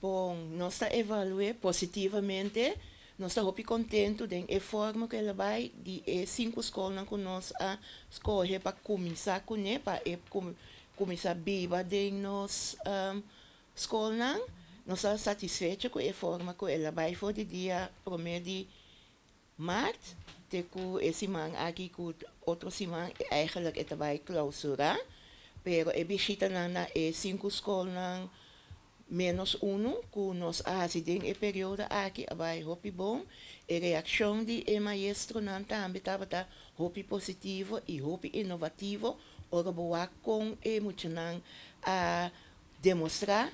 Bom, nós está evaluando positivamente. Nós estamos muito contentes com a forma que ela vai de cinco escolas que nós a escolher para começar com ele, para começar a viver de nossa um, escola. Nós estamos satisfeitos com a forma que ela vai for de dia 1 de março, até que esse semana aqui, com outra semana, eigenlijk ela vai clausurar. Pero a visita na cinco escolas menos uno, que nós fazemos em período aqui, vai hopi bom, a reação de e maestro não também estava tá hopi positivo e hopi inovativo, ora boa com e muito não a demonstrar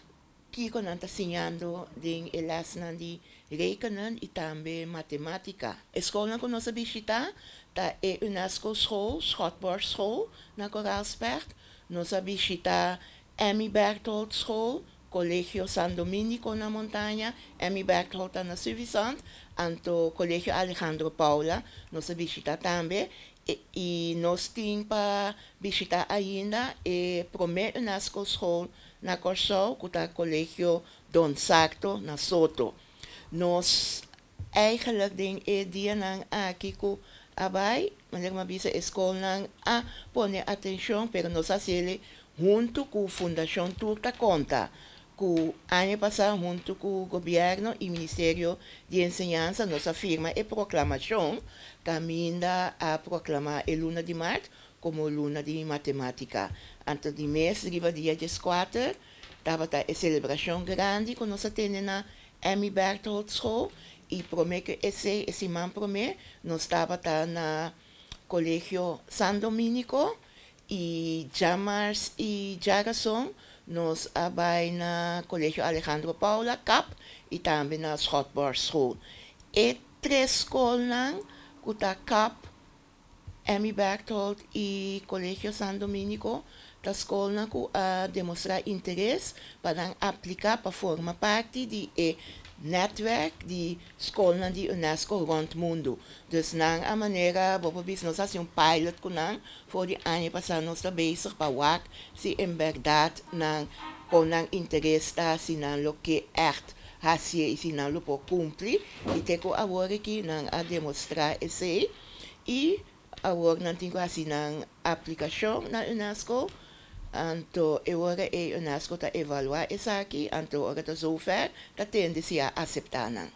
que nós está ensinando em elas de rekenen e também matemática. A escola que nós visitamos tá é UNESCO School, Schotborg School, na Coralsberg, nós visitamos Emmy Berthold School, Colegio San Dominico na Montanha, Emi Berthold na Suvisant, anto Colegio Alejandro Paula, nós visita também, e, e nós temos para visitar ainda e prometo nas escola na Corsol, que está Colegio Don Sarto, na Soto. Nós, eigenlijk, den e dia nang aqui com abai, mas uma vez a escola a pone atenção, pero nós fazemos junto com a Fundação Turta Conta que ano passado, junto com o governo e Ministério de Enseñança, nossa firma e proclamação, caminha a proclamar a luna de março como luna de matemática. Antes de mês, riba dia 14, estava a celebração grande que nós temos na Emmy Berthold School e prometo que esse, esse man prometo, nós estava na Colégio San Dominico e Jamars e Jagason, nos na Colegio Alejandro Paula, CAP, e também na Schotbar School. E três escolas, kuta CAP, Emmy Berthold e Colegio San Dominico, que a demonstrar interesse para aplicar para formar parte de netwerk die scholen die UNESCO rond mundo. Dus na a maneira, bijvoorbeeld, nós fazemos um pilot nang, voor die passado nós estamos bezig se em verdade nang, com nang interesse se nang lo que echt, hasie e se nang lo por cumprir, e tem que agora que nang a demonstrar esse, e agora nang tem que assim nang aplicação na UNESCO, għantu iwore i unasku ta' ivalwa isaki għantu għore ta' zufer ta' tendisija għasib tana.